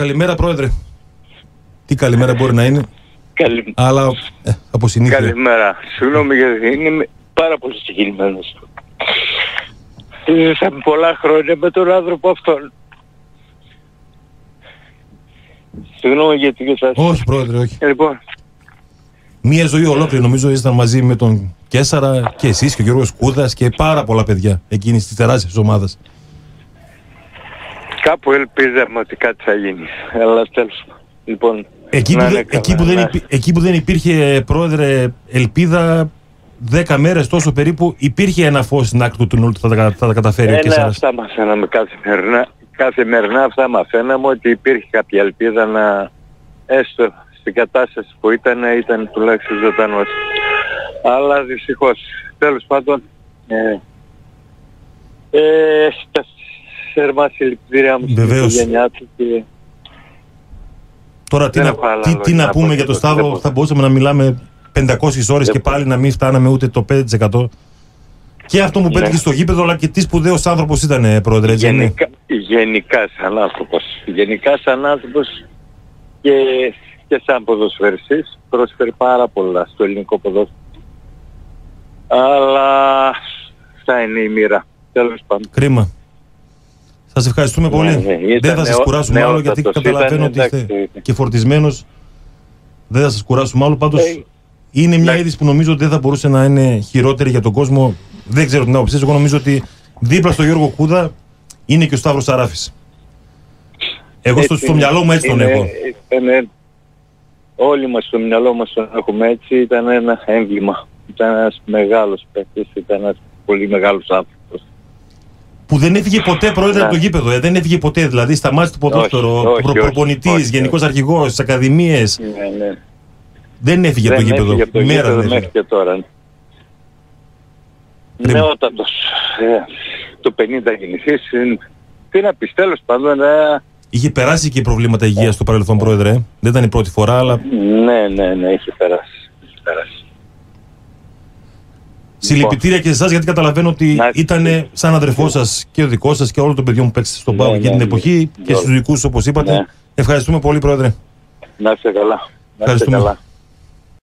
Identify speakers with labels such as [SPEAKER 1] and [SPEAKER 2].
[SPEAKER 1] Καλημέρα, Πρόεδρε. Τι καλημέρα μπορεί να είναι,
[SPEAKER 2] Καλη...
[SPEAKER 1] αλλά ε, από συνήθεια.
[SPEAKER 2] Καλημέρα. Συγγνώμη γιατί είμαι πάρα πολύ συγκινημένος. Ζήσαμε πολλά χρόνια με τον άνθρωπο αυτόν. Συγγνώμη γιατί και σας...
[SPEAKER 1] Όχι, Πρόεδρε, όχι.
[SPEAKER 2] Ε, Λοιπόν,
[SPEAKER 1] Μία ζωή ολόκληρη νομίζω ήσταν μαζί με τον Κέσσαρα και εσείς και ο Γιώργος Κούδας και πάρα πολλά παιδιά εκείνης της τεράστιας ομάδας.
[SPEAKER 2] Κάπου ελπίζαμε ότι κάτι θα γίνει. Αλλά τέλος. πάντων. Λοιπόν,
[SPEAKER 1] Εκεί που,
[SPEAKER 2] να
[SPEAKER 1] δε-
[SPEAKER 2] είναι καλά,
[SPEAKER 1] εκεί, που δεν
[SPEAKER 2] να-
[SPEAKER 1] υπή- εκεί που δεν υπήρχε, Πρόεδρε, ελπίδα 10 μέρες τόσο περίπου, υπήρχε ένα φως στην άκρη του τουνέλ που θα, τα- θα τα καταφέρει ο
[SPEAKER 2] Ε, ναι,
[SPEAKER 1] Κέσσαρας.
[SPEAKER 2] αυτά μαθαίναμε καθημερινά. Καθημερινά αυτά μαθαίναμε ότι υπήρχε κάποια ελπίδα να έστω στην κατάσταση που ήταν, ήταν τουλάχιστον ζωντανός. Αλλά δυστυχώς, τέλος πάντων, ε, ε, τα θερμά συλληπιτήριά μου στην
[SPEAKER 1] Βεβαίως.
[SPEAKER 2] οικογένειά του και
[SPEAKER 1] Τώρα τι
[SPEAKER 2] Δεν
[SPEAKER 1] να,
[SPEAKER 2] έχω άλλα
[SPEAKER 1] τι,
[SPEAKER 2] λόγια
[SPEAKER 1] τι να
[SPEAKER 2] να πω
[SPEAKER 1] πούμε
[SPEAKER 2] και
[SPEAKER 1] για τον
[SPEAKER 2] το- δεν
[SPEAKER 1] Σταύρο,
[SPEAKER 2] μπορώ.
[SPEAKER 1] θα μπορούσαμε να μιλάμε 500 ώρες
[SPEAKER 2] Δεν
[SPEAKER 1] και πάλι να μην φτάναμε ούτε το 5%. Και αυτό που
[SPEAKER 2] Ναι.
[SPEAKER 1] πέτυχε στο γήπεδο, αλλά και τις σπουδαίος άνθρωπος ήταν, ε, Πρόεδρε. έτσι δεν είναι;
[SPEAKER 2] γενικά, γενικά σαν άνθρωπος. Γενικά σαν άνθρωπος και, και σαν ποδοσφαιριστής πρόσφερε πάρα πολλά στο ελληνικό ποδόσφαιρο. Αλλά αυτά είναι η μοίρα. Τέλος πάντων.
[SPEAKER 1] Κρίμα. Σας ευχαριστούμε
[SPEAKER 2] Ναι,
[SPEAKER 1] πολύ.
[SPEAKER 2] ναι,
[SPEAKER 1] δεν
[SPEAKER 2] ήταν
[SPEAKER 1] θα σας
[SPEAKER 2] νεό-
[SPEAKER 1] κουράσουμε άλλο γιατί
[SPEAKER 2] νεότατος
[SPEAKER 1] καταλαβαίνω
[SPEAKER 2] ήταν,
[SPEAKER 1] ότι είστε
[SPEAKER 2] εντάξει.
[SPEAKER 1] και φορτισμένος. Δεν θα σας κουράσουμε άλλο. Πάντως
[SPEAKER 2] Ε,
[SPEAKER 1] είναι μια
[SPEAKER 2] εντάξει.
[SPEAKER 1] είδηση που νομίζω ότι δεν θα μπορούσε να είναι χειρότερη για τον κόσμο. Δεν ξέρω την άποψή σας. Εγώ νομίζω ότι δίπλα στο Γιώργο Κούδα είναι και ο Σταύρος Σαράφης. Εγώ στο,
[SPEAKER 2] έτσι
[SPEAKER 1] στο
[SPEAKER 2] είναι.
[SPEAKER 1] μυαλό μου έτσι τον
[SPEAKER 2] Είναι-
[SPEAKER 1] έχω.
[SPEAKER 2] ήταν- όλοι μας στο μυαλό μας τον έχουμε έτσι. Ήταν ένα έγκλημα. Ήταν ένας μεγάλος παίκτης. Ήταν ένας πολύ μεγάλος άνθρωπος.
[SPEAKER 1] Που δεν έφυγε ποτέ πρόεδρε
[SPEAKER 2] Ναι.
[SPEAKER 1] από το γήπεδο. Ε. Δεν έφυγε ποτέ. Δηλαδή σταμάτησε το ποδόσφαιρο.
[SPEAKER 2] Όχι, όχι,
[SPEAKER 1] προ,
[SPEAKER 2] όχι,
[SPEAKER 1] προπονητής,
[SPEAKER 2] όχι,
[SPEAKER 1] γενικός
[SPEAKER 2] όχι.
[SPEAKER 1] αρχηγός, στις ακαδημίες.
[SPEAKER 2] Ναι, ναι.
[SPEAKER 1] Δεν έφυγε από το
[SPEAKER 2] δεν
[SPEAKER 1] γήπεδο.
[SPEAKER 2] έφυγε από το
[SPEAKER 1] Μέρα
[SPEAKER 2] γήπεδο
[SPEAKER 1] δεν έφυγε.
[SPEAKER 2] μέχρι και τώρα.
[SPEAKER 1] Κρίμα.
[SPEAKER 2] Νεότατος. Ε, το 50 γεννηθείς. ε, Τι να πεις, τέλος πάντων. ε,
[SPEAKER 1] Είχε περάσει και προβλήματα υγείας στο παρελθόν, πρόεδρε. ε. Δεν ήταν η πρώτη φορά, αλλά
[SPEAKER 2] ναι, ναι, ναι, έχει περάσει. Έχει περάσει.
[SPEAKER 1] Συλληπιτήρια και σε εσάς γιατί καταλαβαίνω ότι
[SPEAKER 2] Να-
[SPEAKER 1] ήταν σαν αδερφό σας και ο δικός σας και όλων των παιδιών που παίξατε στον
[SPEAKER 2] Ναι,
[SPEAKER 1] Πάο
[SPEAKER 2] ναι,
[SPEAKER 1] εκείνη την
[SPEAKER 2] ναι.
[SPEAKER 1] εποχή και
[SPEAKER 2] Ναι.
[SPEAKER 1] στους δικούς όπως είπατε.
[SPEAKER 2] Ναι.
[SPEAKER 1] Ευχαριστούμε πολύ, πρόεδρε.
[SPEAKER 2] Να είστε καλά. Να είστε
[SPEAKER 1] Ευχαριστούμε.
[SPEAKER 2] καλά.